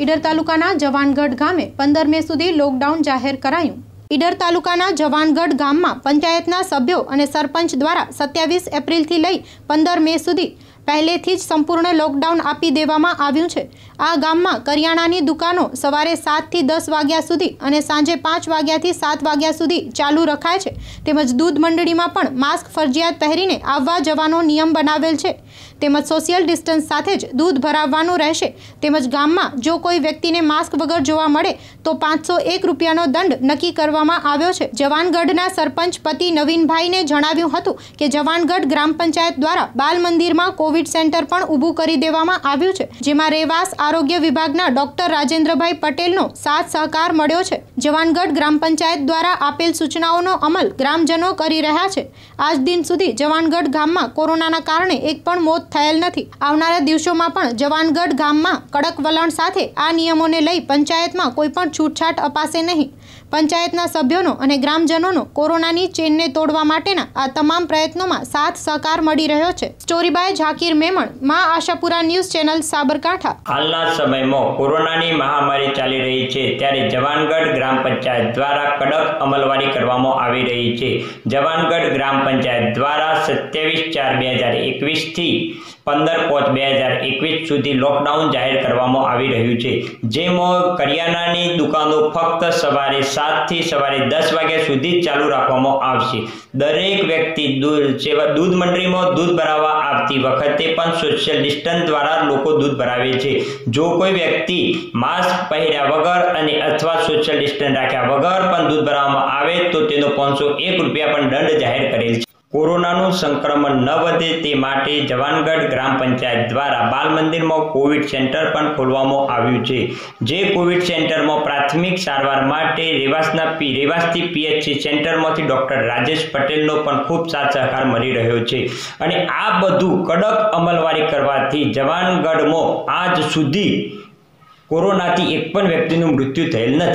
ઈડર તાલુકાના જવાનગઢ ગામે પંદર મે સુધી લોકડાઉન જાહેર કરાયું. ઈડર તાલુકાના જવાનગઢ ગામમાં પંચાયતના સભ્યો અને સરપંચ દ્વારા સત્યાવીસ એપ્રિલથી લઈ પંદર મે સુધી પહેલેથી જ સંપૂર્ણ લોકડાઉન આપી દેવામાં આવ્યું છે. આ ગામમાં કરિયાણાની દુકાનો સવારે સાતથી દસ વાગ્યા સુધી અને સાંજે પાંચ વાગ્યાથી સાત વાગ્યા સુધી ચાલુ રખાય છે. તેમજ દૂધ મંડળીમાં પણ માસ્ક ફરજિયાત પહેરીને આવવા જવાનો નિયમ બનાવેલ છે. તેમજ સોશિયલ ડિસ્ટન્સ સાથે જ દૂધ ભરાવવાનું રહેશે. તેમજ ગામમાં જો કોઈ વ્યક્તિને માસ્ક વગર જોવા મળે, તો પાંચસો એક રૂપિયાનો દંડ નક્કી કરવામાં આવ્યો છે. જવાનગઢના સરપંચ પતિ નવીનભાઈને જણાવ્યું હતું કે જવાનગઢ ગ્રામ પંચાયત દ્વારા બાલ મંદિરમાં કોવિડ સેન્ટર પણ ઊભું કરી દેવામાં આવ્યું છે, જેમાં રેવાસ આરોગ્ય વિભાગના ડોક્ટર રાજેન્દ્રભાઈ પટેલનો સાથ સહકાર મળ્યો છે. જવાનગઢ ગ્રામ પંચાયત દ્વારા આપેલ સૂચનાઓનો અમલ ગ્રામજનો કરી રહ્યા છે. આજ દિન સુધી જવાનગઢ ગામમાં કોરોનાના કારણે એક પણ મોત થયેલ નથી. આવનારા દિવસોમાં પણ જવાનગઢ ગામમાં કડક વલણ સાથે આ નિયમોને લઈ પંચાયતમાં કોઈ પણ છૂટછાટ અપાશે નહીં. પંચાયતના સભ્યોનો અને ગ્રામજનોનો કોરોનાની ચેનને તોડવા માટેના આ તમામ પ્રયત્નોમાં સાથ સહકાર મળી રહ્યો છે. સ્ટોરીબાય ઝાકીર મેમણ, માં આશાપુરા ન્યૂઝ ચેનલ, સાબરકાંઠા. હાલના સમયમાં કોરોનાની મહામારી ચાલી રહી છે, ત્યારે જવાનગઢ ગ્રામ પંચાયત દ્વારા કડક અમલવારી કરવામાં આવી રહી છે. જવાનગઢ ગ્રામ પંચાયત દ્વારા સત્યાવીસ ચાર બે હજાર એકવીસથી પંદર પાંચ બે હજાર એકવીસ સુધી લોકડાઉન જાહેર કરવામાં આવી રહ્યું છે. જેમાં કરિયાણાની દુકાનો ફક્ત સવારે સાતથી સવારે દસ વાગ્યા સુધી ચાલુ રાખવામાં આવશે. દરેક વ્યક્તિ દૂધ સેવા દૂધ મંડળીમાં દૂધ ભરાવવા આવતી વખતે પણ સોશિયલ ડિસ્ટન્સ દ્વારા લોકો દૂધ ભરાવે છે. જો કોઈ વ્યક્તિ માસ્ક પહેર્યા વગર અને અથવા સોશિયલ ડિસ્ટન્સ રાખ્યા વગર પણ દૂધ ભરાવવામાં આવે તો તેનો પાંચસો એક રૂપિયા પણ દંડ જાહેર કરેલ છે. કોરોનાનું સંક્રમણ ન વધે તે માટે જવાનગઢ ગ્રામ પંચાયત દ્વારા બાલ મંદિરમાં કોવિડ સેન્ટર પણ ખોલવામાં આવ્યું છે. જે કોવિડ સેન્ટરમાં પ્રાથમિક સારવાર માટે રેવાસના પી, રેવાસથી પીએચસી સેન્ટરમાંથી ડૉક્ટર રાજેશ પટેલનો પણ ખૂબ સાથ સહકાર મળી રહ્યો છે. અને આ બધું કડક અમલવારી કરવાથી જવાનગઢમાં આજ સુધી કોરોનાથી એક પણ વ્યક્તિનું મૃત્યુ થયેલ નથી.